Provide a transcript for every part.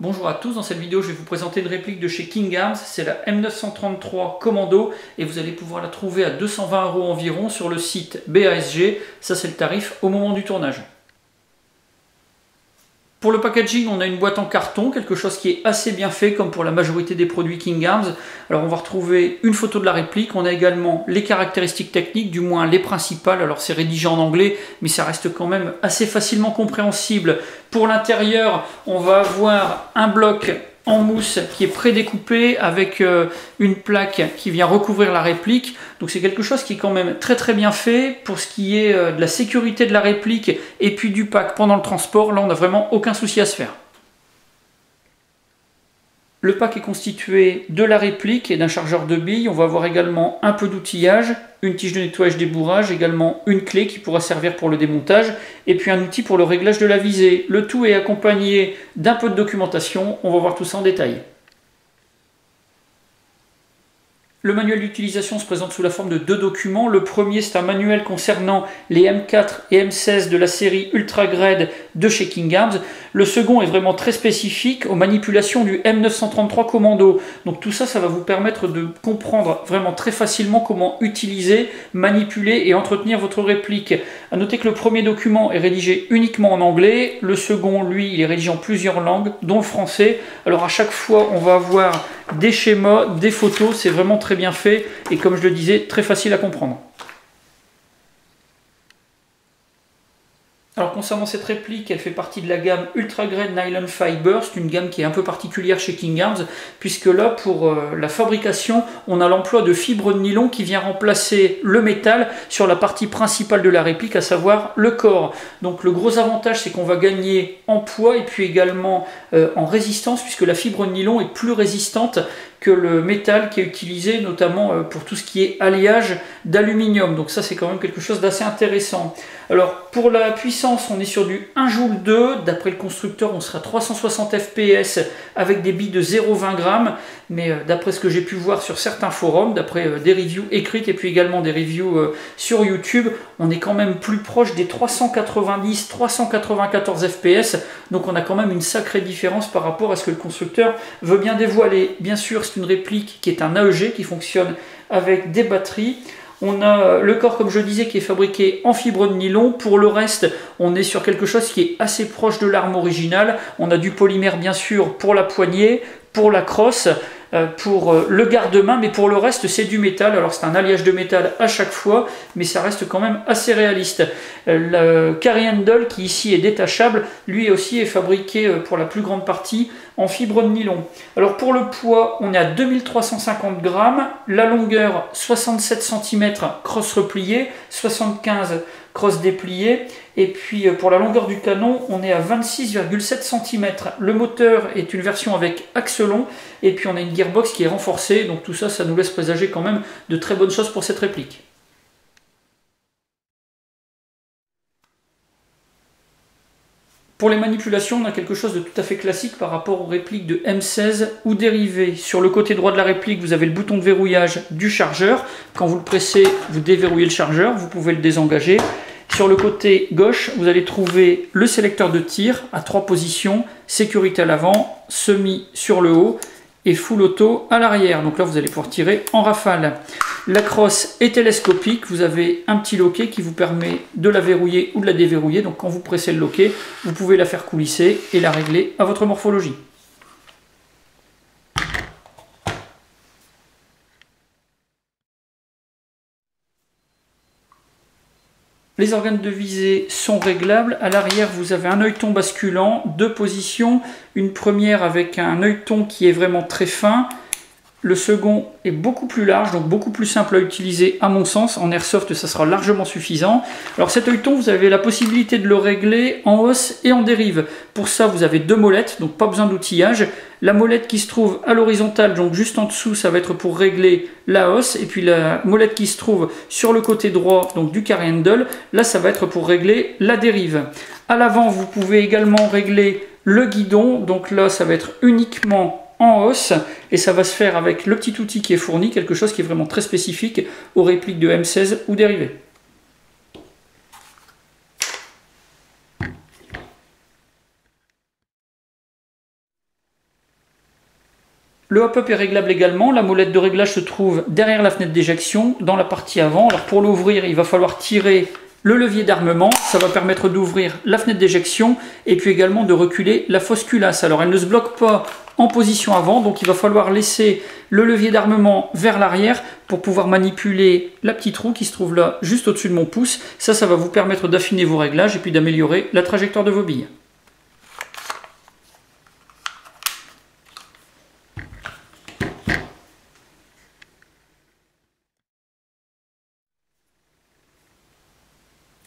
Bonjour à tous, dans cette vidéo je vais vous présenter une réplique de chez King Arms, c'est la M933 Commando et vous allez pouvoir la trouver à 220 euros environ sur le site BASG, ça c'est le tarif au moment du tournage. Pour le packaging, on a une boîte en carton, quelque chose qui est assez bien fait comme pour la majorité des produits King Arms. Alors on va retrouver une photo de la réplique, on a également les caractéristiques techniques, du moins les principales. Alors c'est rédigé en anglais, mais ça reste quand même assez facilement compréhensible. Pour l'intérieur, on va avoir un bloc en mousse qui est prédécoupé avec euh, une plaque qui vient recouvrir la réplique. Donc c'est quelque chose qui est quand même très très bien fait pour ce qui est euh, de la sécurité de la réplique et puis du pack pendant le transport. Là on n'a vraiment aucun souci à se faire. Le pack est constitué de la réplique et d'un chargeur de billes. On va avoir également un peu d'outillage, une tige de nettoyage débourrage, également une clé qui pourra servir pour le démontage, et puis un outil pour le réglage de la visée. Le tout est accompagné d'un peu de documentation. On va voir tout ça en détail. Le manuel d'utilisation se présente sous la forme de deux documents. Le premier, c'est un manuel concernant les M4 et M16 de la série Ultra Grade de chez King Arms. Le second est vraiment très spécifique aux manipulations du M933 Commando. Donc tout ça, ça va vous permettre de comprendre vraiment très facilement comment utiliser, manipuler et entretenir votre réplique. A noter que le premier document est rédigé uniquement en anglais. Le second, lui, il est rédigé en plusieurs langues, dont le français. Alors à chaque fois, on va avoir des schémas, des photos, c'est vraiment très bien fait et comme je le disais, très facile à comprendre. Alors concernant cette réplique, elle fait partie de la gamme Ultra Grade Nylon Fiber. C'est une gamme qui est un peu particulière chez King Arms, puisque là, pour euh, la fabrication, on a l'emploi de fibres de nylon qui vient remplacer le métal sur la partie principale de la réplique, à savoir le corps. Donc le gros avantage, c'est qu'on va gagner en poids et puis également euh, en résistance, puisque la fibre de nylon est plus résistante que le métal qui est utilisé notamment euh, pour tout ce qui est alliage d'aluminium. Donc ça c'est quand même quelque chose d'assez intéressant. Alors pour la puissance on est sur du 1 joule 2, d'après le constructeur on sera 360 fps avec des billes de 0,20 grammes, mais euh, d'après ce que j'ai pu voir sur certains forums, d'après euh, des reviews écrites et puis également des reviews sur YouTube, on est quand même plus proche des 390-394 fps, donc on a quand même une sacrée différence par rapport à ce que le constructeur veut bien dévoiler. Bien sûr une réplique qui est un AEG qui fonctionne avec des batteries. On a le corps, comme je disais, qui est fabriqué en fibre de nylon. Pour le reste, on est sur quelque chose qui est assez proche de l'arme originale. On a du polymère, bien sûr, pour la poignée, pour la crosse. Euh, pour euh, le garde-main, mais pour le reste c'est du métal. Alors c'est un alliage de métal à chaque fois, mais ça reste quand même assez réaliste. Euh, le carry handle qui ici est détachable, lui aussi est fabriqué pour la plus grande partie en fibre de nylon. Alors pour le poids, on est à 2350 grammes, la longueur 67 cm cross replié, 75 cross déplié. Et puis euh, pour la longueur du canon, on est à 26,7 cm. Le moteur est une version avec axe long. Et puis on a une gearbox qui est renforcée. Donc tout ça, ça nous laisse présager quand même de très bonnes choses pour cette réplique. Pour les manipulations, on a quelque chose de tout à fait classique par rapport aux répliques de M16 ou dérivées. Sur le côté droit de la réplique, vous avez le bouton de verrouillage du chargeur. Quand vous le pressez, vous déverrouillez le chargeur, vous pouvez le désengager. Sur le côté gauche, vous allez trouver le sélecteur de tir à trois positions, sécurité à l'avant, semi sur le haut et full auto à l'arrière. Donc là, vous allez pouvoir tirer en rafale. La crosse est télescopique, vous avez un petit loquet qui vous permet de la verrouiller ou de la déverrouiller. Donc quand vous pressez le loquet, vous pouvez la faire coulisser et la régler à votre morphologie. Les organes de visée sont réglables. À l'arrière, vous avez un œilleton basculant, deux positions. Une première avec un œilleton qui est vraiment très fin. Le second est beaucoup plus large, donc beaucoup plus simple à utiliser à mon sens. En airsoft, ça sera largement suffisant. Alors cet œilleton, vous avez la possibilité de le régler en hausse et en dérive. Pour ça, vous avez deux molettes, donc pas besoin d'outillage. La molette qui se trouve à l'horizontale, donc juste en dessous, ça va être pour régler la hausse. Et puis la molette qui se trouve sur le côté droit, donc du carry handle, là, ça va être pour régler la dérive. À l'avant, vous pouvez également régler le guidon. Donc là, ça va être uniquement en hausse et ça va se faire avec le petit outil qui est fourni, quelque chose qui est vraiment très spécifique aux répliques de M16 ou dérivés. Le hop-up est réglable également. La molette de réglage se trouve derrière la fenêtre d'éjection, dans la partie avant. Alors pour l'ouvrir, il va falloir tirer le levier d'armement, ça va permettre d'ouvrir la fenêtre d'éjection et puis également de reculer la fausse culasse. Alors elle ne se bloque pas en position avant, donc il va falloir laisser le levier d'armement vers l'arrière pour pouvoir manipuler la petite roue qui se trouve là juste au-dessus de mon pouce. Ça, ça va vous permettre d'affiner vos réglages et puis d'améliorer la trajectoire de vos billes.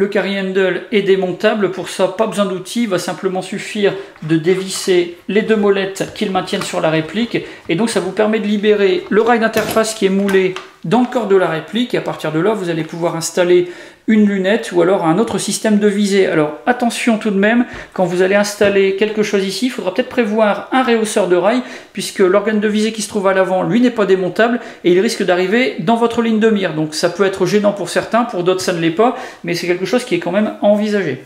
Le carry handle est démontable, pour ça pas besoin d'outils, il va simplement suffire de dévisser les deux molettes qui le maintiennent sur la réplique. Et donc ça vous permet de libérer le rail d'interface qui est moulé dans le corps de la réplique et à partir de là vous allez pouvoir installer une lunette ou alors un autre système de visée. Alors attention tout de même, quand vous allez installer quelque chose ici, il faudra peut-être prévoir un réhausseur de rail puisque l'organe de visée qui se trouve à l'avant, lui n'est pas démontable et il risque d'arriver dans votre ligne de mire. Donc ça peut être gênant pour certains, pour d'autres ça ne l'est pas, mais c'est quelque chose qui est quand même envisagé.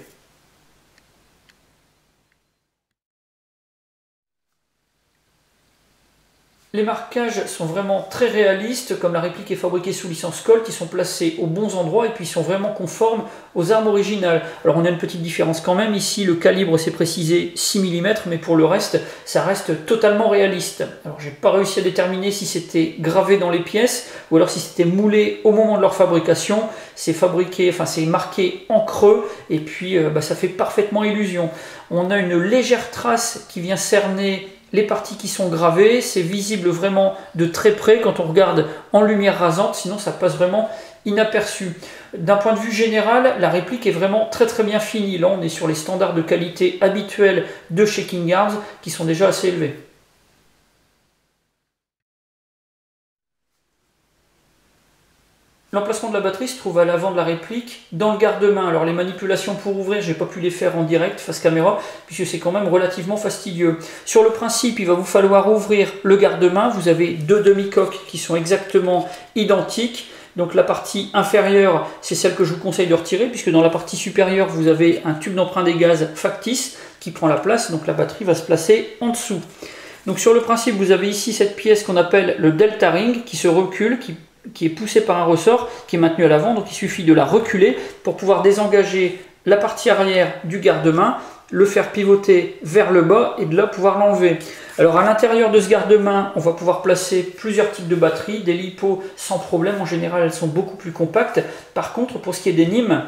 Les marquages sont vraiment très réalistes, comme la réplique est fabriquée sous licence Colt, ils sont placés aux bons endroits et puis ils sont vraiment conformes aux armes originales. Alors on a une petite différence quand même, ici le calibre s'est précisé 6 mm, mais pour le reste, ça reste totalement réaliste. Alors j'ai pas réussi à déterminer si c'était gravé dans les pièces ou alors si c'était moulé au moment de leur fabrication. C'est fabriqué, enfin c'est marqué en creux et puis euh, bah, ça fait parfaitement illusion. On a une légère trace qui vient cerner les parties qui sont gravées, c'est visible vraiment de très près quand on regarde en lumière rasante, sinon ça passe vraiment inaperçu. D'un point de vue général, la réplique est vraiment très très bien finie. Là, on est sur les standards de qualité habituels de chez King Arms qui sont déjà assez élevés. L'emplacement de la batterie se trouve à l'avant de la réplique, dans le garde-main. Alors les manipulations pour ouvrir, j'ai pas pu les faire en direct face caméra, puisque c'est quand même relativement fastidieux. Sur le principe, il va vous falloir ouvrir le garde-main. Vous avez deux demi-coques qui sont exactement identiques. Donc la partie inférieure, c'est celle que je vous conseille de retirer, puisque dans la partie supérieure, vous avez un tube d'emprunt des gaz factice qui prend la place, donc la batterie va se placer en dessous. Donc sur le principe, vous avez ici cette pièce qu'on appelle le delta ring qui se recule, qui qui est poussée par un ressort qui est maintenu à l'avant, donc il suffit de la reculer pour pouvoir désengager la partie arrière du garde-main, le faire pivoter vers le bas et de là pouvoir l'enlever. Alors à l'intérieur de ce garde-main, on va pouvoir placer plusieurs types de batteries, des LiPo sans problème, en général elles sont beaucoup plus compactes. Par contre, pour ce qui est des NIM,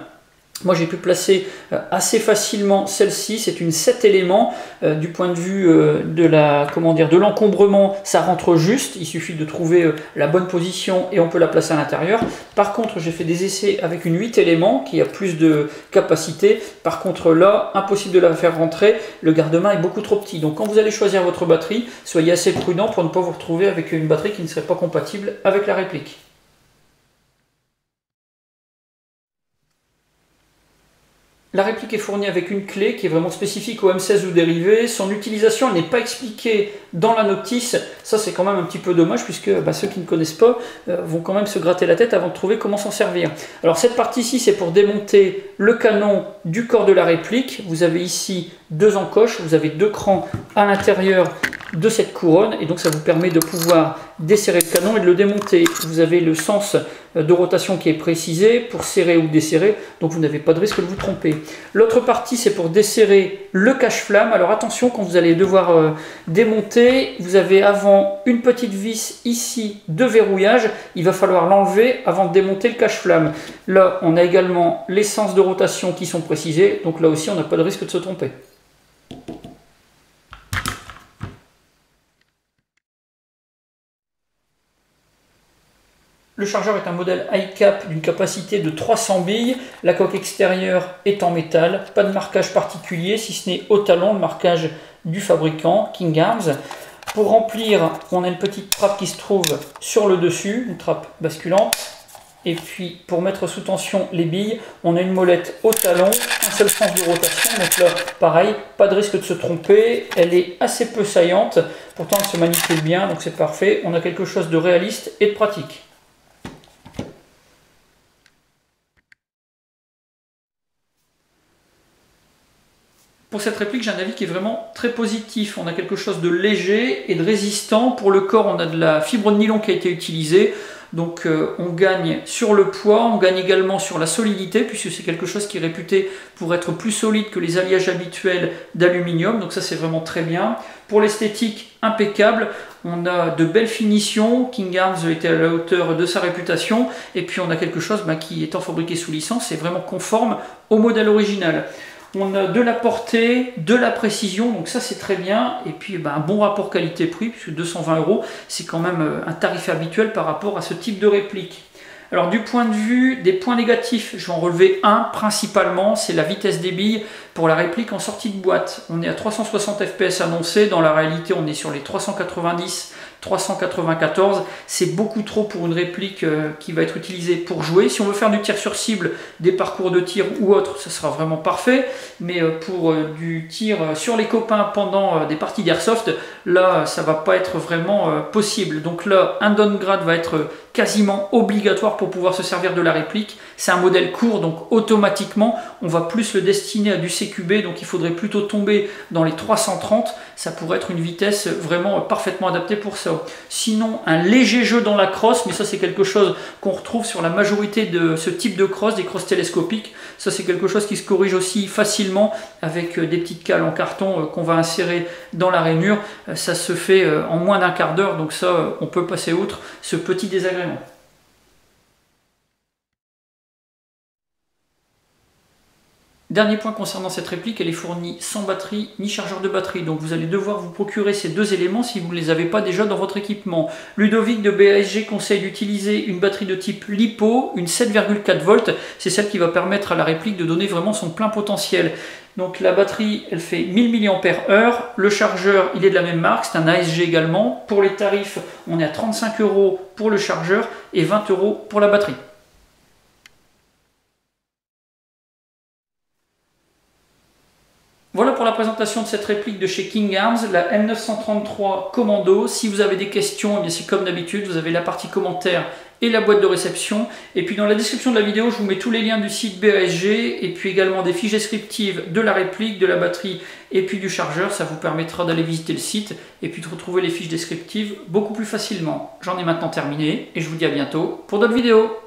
moi, j'ai pu placer euh, assez facilement celle-ci. C'est une 7 éléments. Euh, du point de vue euh, de la comment dire de l'encombrement, ça rentre juste. Il suffit de trouver la bonne position et on peut la placer à l'intérieur. Par contre, j'ai fait des essais avec une 8 éléments qui a plus de capacité. Par contre, là, impossible de la faire rentrer. Le garde-main est beaucoup trop petit. Donc, quand vous allez choisir votre batterie, soyez assez prudent pour ne pas vous retrouver avec une batterie qui ne serait pas compatible avec la réplique. La réplique est fournie avec une clé qui est vraiment spécifique au M16 ou dérivé. Son utilisation n'est pas expliquée dans la notice. Ça, c'est quand même un petit peu dommage puisque bah, ceux qui ne connaissent pas euh, vont quand même se gratter la tête avant de trouver comment s'en servir. Alors, cette partie-ci, c'est pour démonter le canon du corps de la réplique. Vous avez ici deux encoches, vous avez deux crans à l'intérieur de cette couronne et donc ça vous permet de pouvoir desserrer le canon et de le démonter. Vous avez le sens de rotation qui est précisé pour serrer ou desserrer, donc vous n'avez pas de risque de vous tromper. L'autre partie c'est pour desserrer le cache-flamme. Alors attention quand vous allez devoir euh, démonter, vous avez avant une petite vis ici de verrouillage, il va falloir l'enlever avant de démonter le cache-flamme. Là on a également les sens de rotation qui sont précisés, donc là aussi on n'a pas de risque de se tromper. Le chargeur est un modèle high cap d'une capacité de 300 billes. La coque extérieure est en métal. Pas de marquage particulier, si ce n'est au talon, le marquage du fabricant, King Arms. Pour remplir, on a une petite trappe qui se trouve sur le dessus, une trappe basculante. Et puis pour mettre sous tension les billes, on a une molette au talon, un seul sens de rotation. Donc là, pareil, pas de risque de se tromper. Elle est assez peu saillante, pourtant elle se manipule bien, donc c'est parfait. On a quelque chose de réaliste et de pratique. Pour cette réplique, j'ai un avis qui est vraiment très positif. On a quelque chose de léger et de résistant. Pour le corps, on a de la fibre de nylon qui a été utilisée. Donc euh, on gagne sur le poids, on gagne également sur la solidité, puisque c'est quelque chose qui est réputé pour être plus solide que les alliages habituels d'aluminium. Donc ça c'est vraiment très bien. Pour l'esthétique, impeccable. On a de belles finitions. King Arms était à la hauteur de sa réputation. Et puis on a quelque chose bah, qui étant fabriqué sous licence est vraiment conforme au modèle original. On a de la portée, de la précision, donc ça c'est très bien. Et puis ben, un bon rapport qualité-prix, puisque 220 euros, c'est quand même euh, un tarif habituel par rapport à ce type de réplique. Alors du point de vue des points négatifs, je vais en relever un principalement, c'est la vitesse des billes pour la réplique en sortie de boîte. On est à 360 fps annoncé, dans la réalité on est sur les 390 394, c'est beaucoup trop pour une réplique euh, qui va être utilisée pour jouer. Si on veut faire du tir sur cible, des parcours de tir ou autre, ça sera vraiment parfait. Mais euh, pour euh, du tir sur les copains pendant des parties d'airsoft, là, ça va pas être vraiment possible. Donc là, un downgrade va être quasiment obligatoire pour pouvoir se servir de la réplique. C'est un modèle court, donc automatiquement, on va plus le destiner à du CQB, donc il faudrait plutôt tomber dans les 330. Ça pourrait être une vitesse vraiment parfaitement adaptée pour ça. Sinon, un léger jeu dans la crosse, mais ça c'est quelque chose qu'on retrouve sur la majorité de ce type de crosse, des crosses télescopiques. Ça c'est quelque chose qui se corrige aussi facilement avec euh, des petites cales en carton euh, qu'on va insérer dans la rainure. Euh, ça se fait en moins d'un quart d'heure, donc ça on peut passer outre ce petit désagrément. Dernier point concernant cette réplique, elle est fournie sans batterie ni chargeur de batterie, donc vous allez devoir vous procurer ces deux éléments si vous ne les avez pas déjà dans votre équipement. Ludovic de BASG conseille d'utiliser une batterie de type LiPo, une 7,4 volts, c'est celle qui va permettre à la réplique de donner vraiment son plein potentiel. Donc la batterie, elle fait 1000 mAh, le chargeur, il est de la même marque, c'est un ASG également. Pour les tarifs, on est à 35 euros pour le chargeur et 20 euros pour la batterie. Voilà pour la présentation de cette réplique de chez King Arms, la M933 Commando. Si vous avez des questions, eh c'est comme d'habitude, vous avez la partie commentaires et la boîte de réception. Et puis dans la description de la vidéo, je vous mets tous les liens du site BASG et puis également des fiches descriptives de la réplique, de la batterie et puis du chargeur. Ça vous permettra d'aller visiter le site et puis de retrouver les fiches descriptives beaucoup plus facilement. J'en ai maintenant terminé et je vous dis à bientôt pour d'autres vidéos.